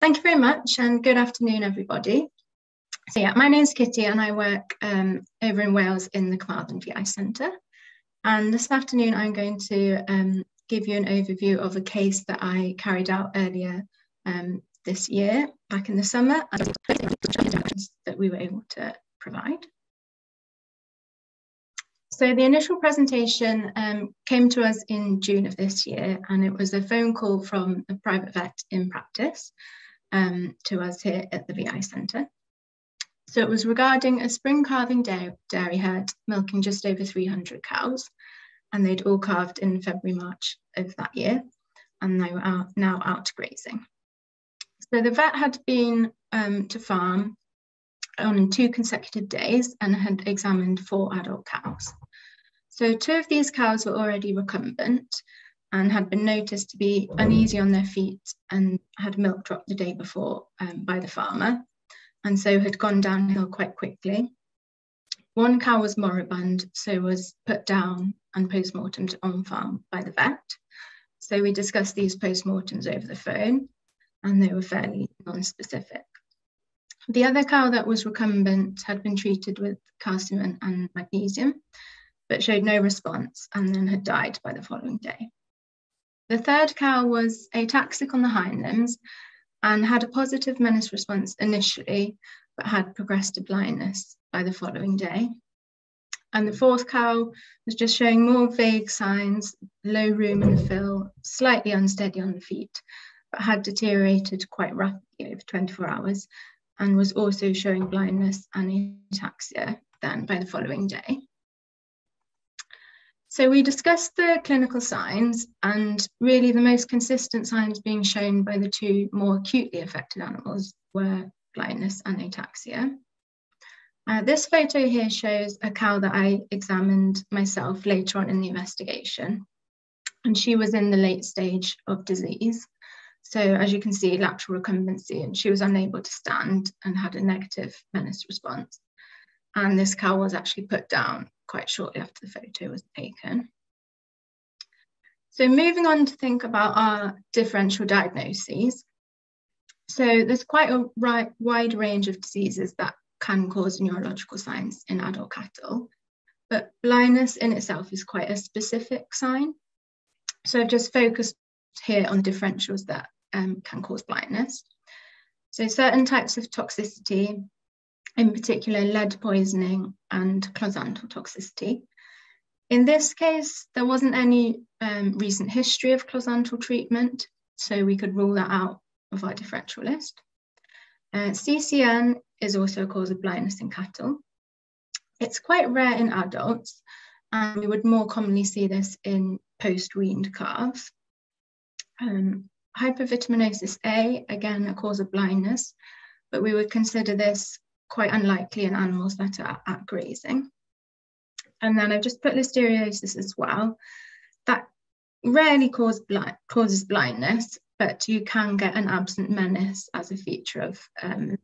Thank you very much and good afternoon, everybody. So yeah, my name's Kitty and I work um, over in Wales in the Carmarthen VI Centre. And this afternoon, I'm going to um, give you an overview of a case that I carried out earlier um, this year, back in the summer, that we were able to provide. So the initial presentation um, came to us in June of this year, and it was a phone call from a private vet in practice um, to us here at the VI Centre. So it was regarding a spring calving dairy herd milking just over 300 cows, and they'd all calved in February, March of that year, and they were now out grazing. So the vet had been um, to farm on two consecutive days and had examined four adult cows. So two of these cows were already recumbent and had been noticed to be uneasy on their feet and had milk dropped the day before um, by the farmer and so had gone downhill quite quickly. One cow was moribund, so was put down and post-mortemed on farm by the vet. So we discussed these post-mortems over the phone and they were fairly non-specific. The other cow that was recumbent had been treated with calcium and magnesium, but showed no response and then had died by the following day. The third cow was ataxic on the hind limbs and had a positive menace response initially, but had progressed to blindness by the following day. And the fourth cow was just showing more vague signs, low room in the fill, slightly unsteady on the feet, but had deteriorated quite rapidly over 24 hours and was also showing blindness and ataxia then by the following day. So we discussed the clinical signs and really the most consistent signs being shown by the two more acutely affected animals were blindness and ataxia. Uh, this photo here shows a cow that I examined myself later on in the investigation. And she was in the late stage of disease. So as you can see, lateral recumbency, and she was unable to stand and had a negative menace response. And this cow was actually put down quite shortly after the photo was taken. So moving on to think about our differential diagnoses. So there's quite a wide range of diseases that can cause neurological signs in adult cattle, but blindness in itself is quite a specific sign. So I've just focused here on differentials that um, can cause blindness. So certain types of toxicity in particular lead poisoning and closantel toxicity. In this case, there wasn't any um, recent history of closantel treatment, so we could rule that out of our differential list. Uh, CCN is also a cause of blindness in cattle. It's quite rare in adults, and we would more commonly see this in post-weaned calves. Um, hypervitaminosis A, again, a cause of blindness, but we would consider this quite unlikely in animals that are at grazing. And then I've just put listeriosis as well. That rarely cause blind, causes blindness, but you can get an absent menace as a feature of um,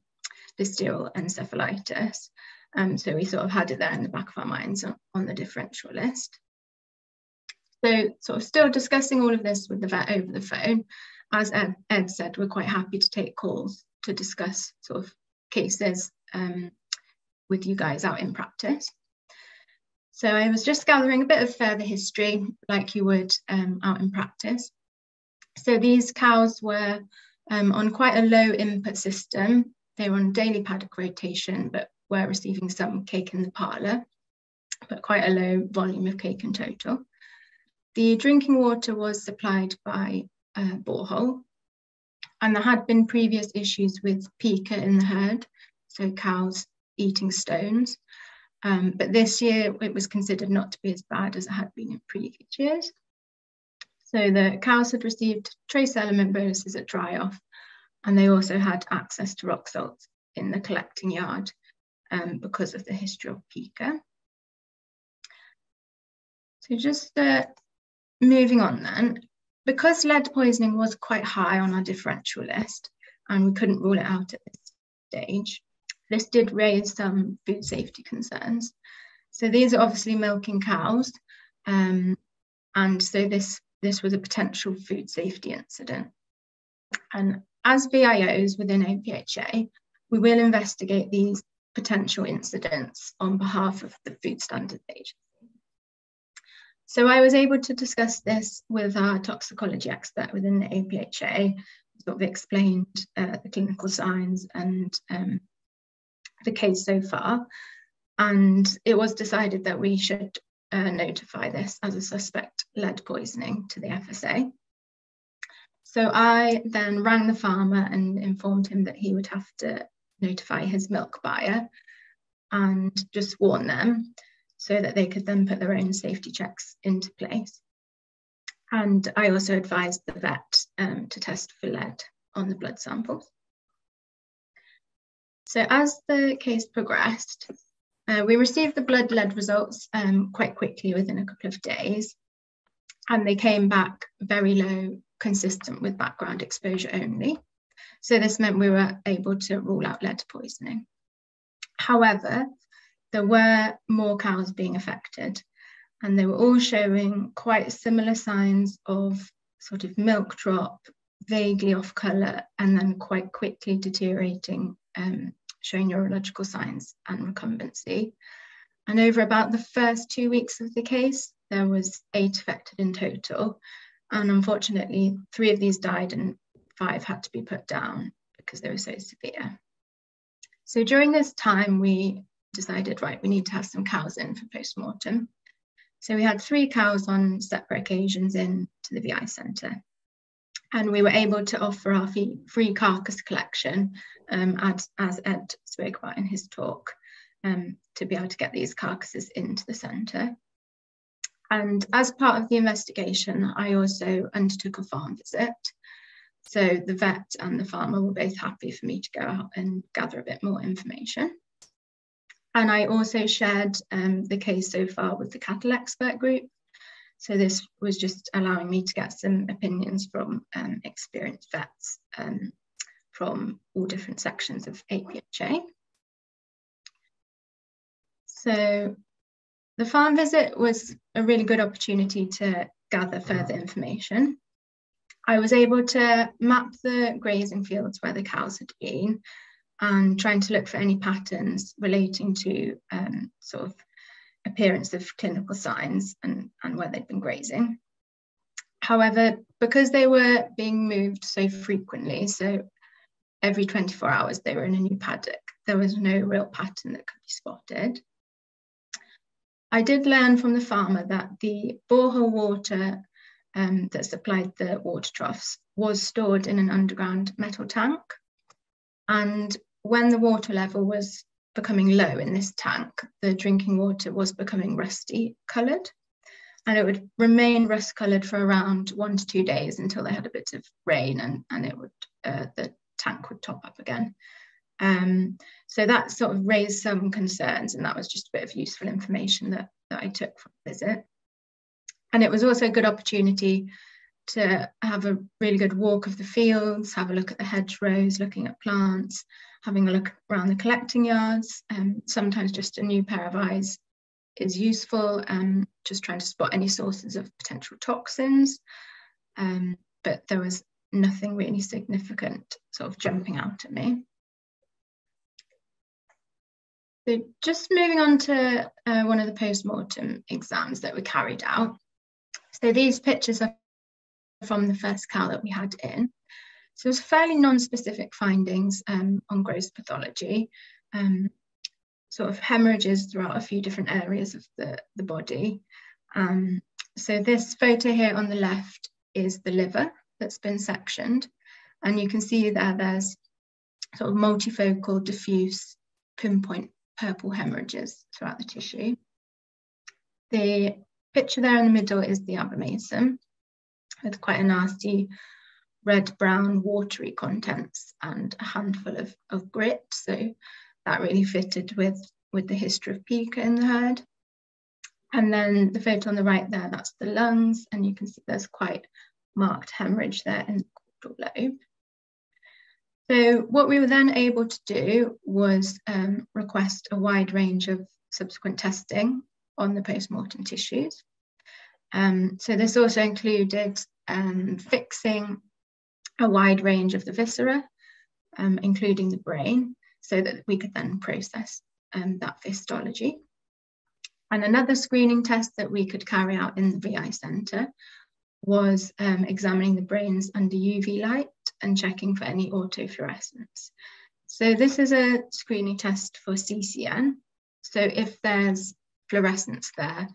listerial encephalitis. Um, so we sort of had it there in the back of our minds on, on the differential list. So sort of still discussing all of this with the vet over the phone. As Ed, Ed said, we're quite happy to take calls to discuss sort of cases um, with you guys out in practice. So I was just gathering a bit of further history like you would um, out in practice. So these cows were um, on quite a low input system. They were on daily paddock rotation, but were receiving some cake in the parlour, but quite a low volume of cake in total. The drinking water was supplied by a borehole, and there had been previous issues with pica in the herd, so cows eating stones. Um, but this year it was considered not to be as bad as it had been in previous years. So the cows had received trace element boluses at dry off, and they also had access to rock salt in the collecting yard um, because of the history of pica. So just uh, moving on then, because lead poisoning was quite high on our differential list, and we couldn't rule it out at this stage, this did raise some food safety concerns. So these are obviously milking cows. Um, and so this, this was a potential food safety incident. And as VIOs within APHA, we will investigate these potential incidents on behalf of the Food Standards Agency. So I was able to discuss this with our toxicology expert within the APHA, sort of explained uh, the clinical signs and um, the case so far. And it was decided that we should uh, notify this as a suspect lead poisoning to the FSA. So I then rang the farmer and informed him that he would have to notify his milk buyer and just warn them so that they could then put their own safety checks into place. And I also advised the vet um, to test for lead on the blood samples. So as the case progressed, uh, we received the blood lead results um, quite quickly within a couple of days, and they came back very low, consistent with background exposure only. So this meant we were able to rule out lead poisoning. However, there were more cows being affected, and they were all showing quite similar signs of sort of milk drop, vaguely off colour, and then quite quickly deteriorating, um, showing neurological signs and recumbency. And over about the first two weeks of the case, there was eight affected in total. And unfortunately, three of these died and five had to be put down because they were so severe. So during this time, we decided, right, we need to have some cows in for post-mortem. So we had three cows on separate occasions in to the VI centre. And we were able to offer our free carcass collection, um, as, as Ed spoke about in his talk, um, to be able to get these carcasses into the centre. And as part of the investigation, I also undertook a farm visit. So the vet and the farmer were both happy for me to go out and gather a bit more information. And I also shared um, the case so far with the cattle expert group. So this was just allowing me to get some opinions from um, experienced vets um, from all different sections of APHA. So the farm visit was a really good opportunity to gather further information. I was able to map the grazing fields where the cows had been and trying to look for any patterns relating to um, sort of appearance of clinical signs and, and where they'd been grazing. However, because they were being moved so frequently, so every 24 hours they were in a new paddock, there was no real pattern that could be spotted. I did learn from the farmer that the borehole water um, that supplied the water troughs was stored in an underground metal tank. And when the water level was becoming low in this tank, the drinking water was becoming rusty coloured. And it would remain rust coloured for around one to two days until they had a bit of rain and, and it would uh, the tank would top up again. Um, so that sort of raised some concerns, and that was just a bit of useful information that, that I took from the visit. And it was also a good opportunity to have a really good walk of the fields, have a look at the hedgerows, looking at plants, having a look around the collecting yards. Um, sometimes just a new pair of eyes is useful, um, just trying to spot any sources of potential toxins. Um, but there was nothing really significant sort of jumping out at me. So just moving on to uh, one of the post-mortem exams that were carried out. So these pictures are from the first cow that we had in. So it was fairly non-specific findings um, on gross pathology, um, sort of hemorrhages throughout a few different areas of the, the body. Um, so this photo here on the left is the liver that's been sectioned. And you can see there there's sort of multifocal, diffuse, pinpoint purple hemorrhages throughout the tissue. The picture there in the middle is the abomasum with quite a nasty red brown watery contents and a handful of, of grit. So that really fitted with, with the history of pica in the herd. And then the photo on the right there, that's the lungs, and you can see there's quite marked hemorrhage there in the caudal lobe. So what we were then able to do was um, request a wide range of subsequent testing on the post-mortem tissues. Um, so this also included um, fixing a wide range of the viscera, um, including the brain, so that we could then process um, that histology. And another screening test that we could carry out in the VI centre was um, examining the brains under UV light and checking for any autofluorescence. So this is a screening test for CCN. So if there's fluorescence there,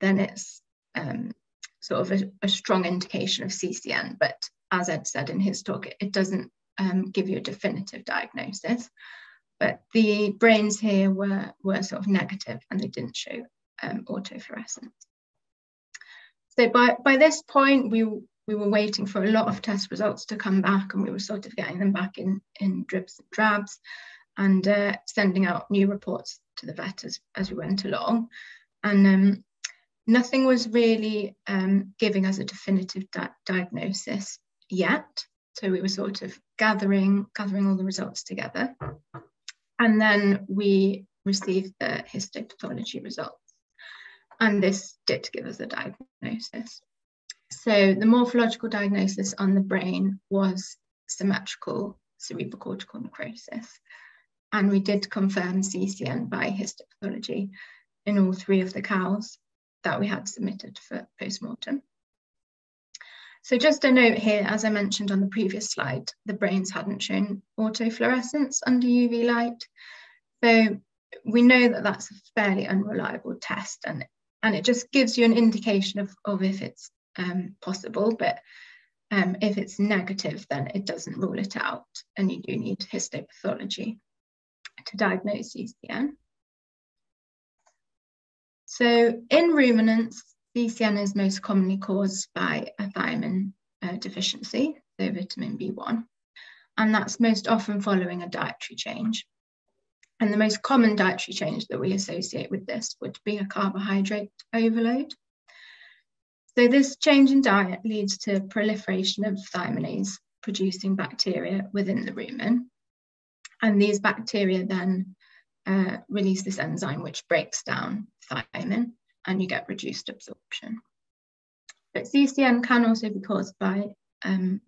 then it's um, sort of a, a, strong indication of CCN. But as Ed said in his talk, it, doesn't um, give you a definitive diagnosis. But the brains here were, were sort of negative and they didn't show um, autofluorescence. So by, by this point, we, we were waiting for a lot of test results to come back and we were sort of getting them back in, in drips and drabs and uh, sending out new reports to the vet as, as we went along. And um, nothing was really um, giving us a definitive di diagnosis yet. So we were sort of gathering, gathering all the results together. And then we received the histopathology results. And this did give us a diagnosis. So the morphological diagnosis on the brain was symmetrical cerebrocortical necrosis. And we did confirm CCN by histopathology in all three of the cows that we had submitted for postmortem. So just a note here, as I mentioned on the previous slide, the brains hadn't shown autofluorescence under UV light. So we know that that's a fairly unreliable test and, and it just gives you an indication of, of if it's um, possible, but um, if it's negative, then it doesn't rule it out and you do need histopathology to diagnose CCN. So in ruminants, CCN is most commonly caused by a thiamine uh, deficiency, so vitamin B1, and that's most often following a dietary change. And the most common dietary change that we associate with this would be a carbohydrate overload. So this change in diet leads to proliferation of thiaminase producing bacteria within the rumen. And these bacteria then uh, release this enzyme which breaks down thiamine and you get reduced absorption. But CCN can also be caused by um,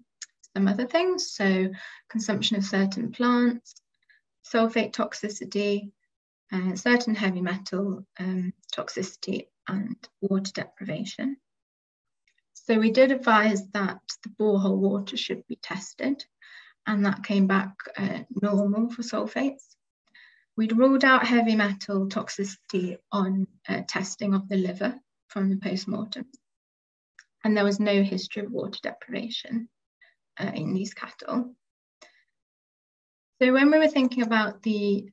some other things, so consumption of certain plants, sulfate toxicity, uh, certain heavy metal um, toxicity, and water deprivation. So we did advise that the borehole water should be tested, and that came back uh, normal for sulfates. We'd ruled out heavy metal toxicity on uh, testing of the liver from the post-mortem. And there was no history of water deprivation uh, in these cattle. So when we were thinking about the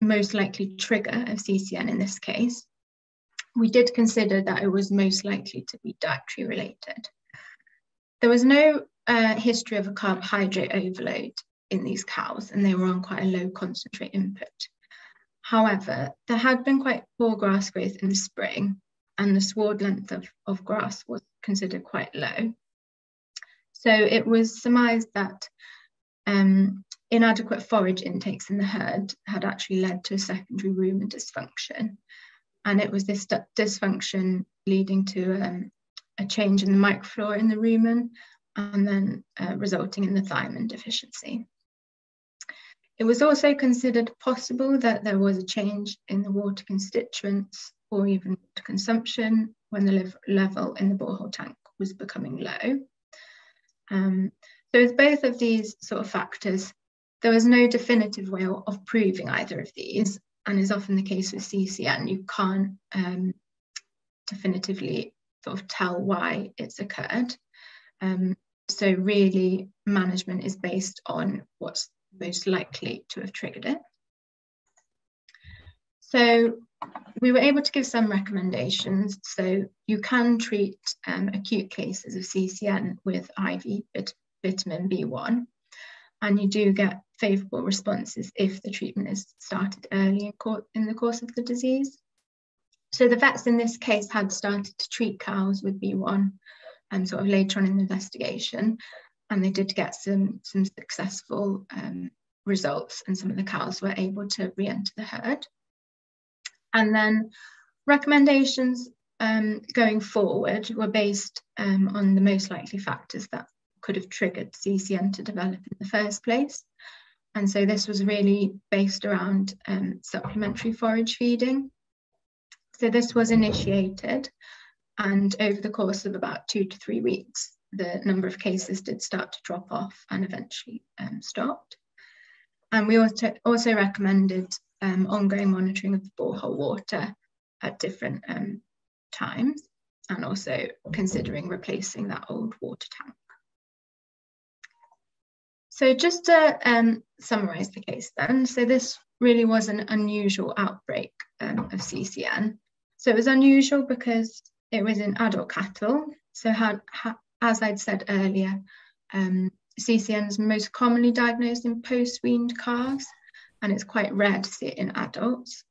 most likely trigger of CCN in this case, we did consider that it was most likely to be dietary related. There was no uh, history of a carbohydrate overload in these cows and they were on quite a low concentrate input. However, there had been quite poor grass growth in the spring and the sward length of, of grass was considered quite low. So it was surmised that um, inadequate forage intakes in the herd had actually led to a secondary rumen dysfunction. And it was this dysfunction leading to um, a change in the microflora in the rumen and then uh, resulting in the thiamine deficiency. It was also considered possible that there was a change in the water constituents or even water consumption when the level in the borehole tank was becoming low. Um, so with both of these sort of factors, there was no definitive way of proving either of these, and is often the case with CCN, you can't um, definitively sort of tell why it's occurred. Um, so really management is based on what's most likely to have triggered it. So we were able to give some recommendations. So you can treat um, acute cases of CCN with IV vit vitamin B1, and you do get favourable responses if the treatment is started early in, in the course of the disease. So the vets in this case had started to treat cows with B1 um, sort of later on in the investigation, and they did get some, some successful um, results and some of the cows were able to re-enter the herd. And then recommendations um, going forward were based um, on the most likely factors that could have triggered CCN to develop in the first place. And so this was really based around um, supplementary forage feeding. So this was initiated and over the course of about two to three weeks, the number of cases did start to drop off and eventually um, stopped. And we also, also recommended um, ongoing monitoring of the borehole water at different um, times and also considering replacing that old water tank. So just to um, summarise the case then, so this really was an unusual outbreak um, of CCN. So it was unusual because it was in adult cattle. So had, ha, as I'd said earlier, um, CCN is most commonly diagnosed in post-weaned calves, and it's quite rare to see it in adults.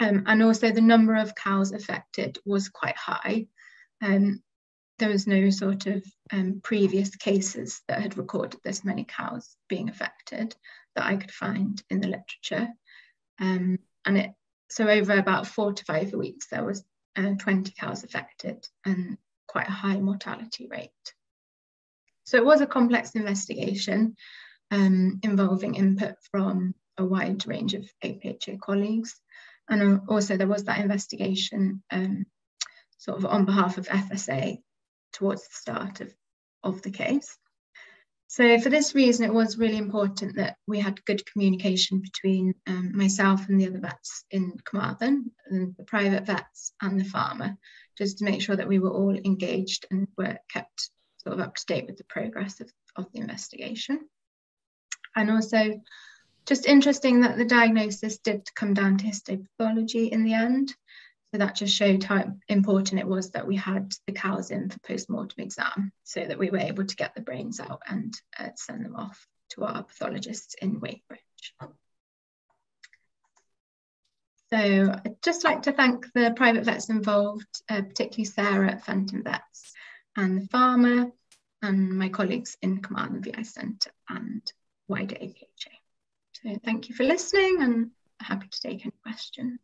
Um, and also the number of cows affected was quite high. Um, there was no sort of um, previous cases that had recorded this many cows being affected that I could find in the literature. Um, and it so over about four to five weeks, there was uh, 20 cows affected and quite a high mortality rate. So it was a complex investigation um, involving input from a wide range of APHA colleagues. And also there was that investigation um, sort of on behalf of FSA towards the start of, of the case. So for this reason, it was really important that we had good communication between um, myself and the other vets in Carmarthen, the private vets and the farmer, just to make sure that we were all engaged and were kept sort of up to date with the progress of, of the investigation. And also just interesting that the diagnosis did come down to histopathology in the end. So that just showed how important it was that we had the cows in for post-mortem exam so that we were able to get the brains out and uh, send them off to our pathologists in Wadebridge. So I'd just like to thank the private vets involved, uh, particularly Sarah at Fenton Vets and the farmer and my colleagues in Carmarthen VI Centre and wider APHA. So thank you for listening and happy to take any questions.